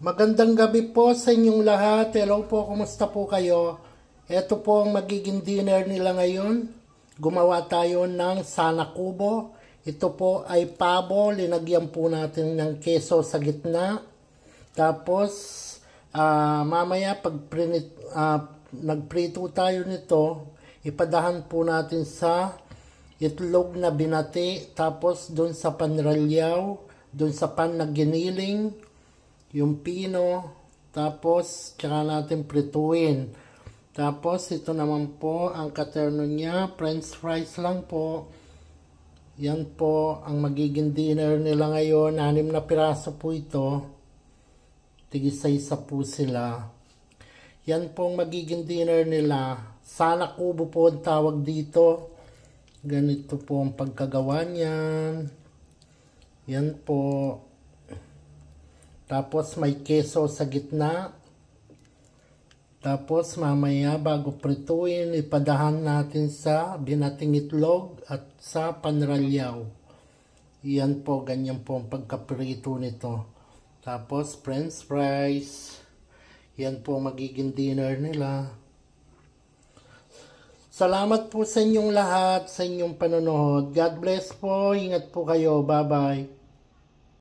Magandang gabi po sa inyong lahat. Hello po, kumusta po kayo? Ito po ang magiging dinner nila ngayon. Gumawa tayo ng sana kubo. Ito po ay pabo. Linagyan po natin ng keso sa gitna. Tapos, uh, mamaya pag prinit, uh, nagprito tayo nito, ipadahan po natin sa itlog na binati. Tapos, dun sa panralyaw, dun sa pan na giniling, yung pino, tapos tsaka natin prituin. Tapos ito naman po ang katerno niya, french fries lang po. Yan po ang magiging dinner nila ngayon. Anim na piraso po ito. Tigisa-isa po sila. Yan po ang magiging dinner nila. Sana kubo po ang tawag dito. Ganito po ang pagkagawa niyan. Yan po. Tapos may keso sa gitna. Tapos mamaya bago prituin, ipadahan natin sa binating itlog at sa panralyaw. Yan po, ganyan po ang pagkaprito nito. Tapos french fries. Yan po magiging dinner nila. Salamat po sa inyong lahat, sa inyong panonood. God bless po. Ingat po kayo. Bye-bye.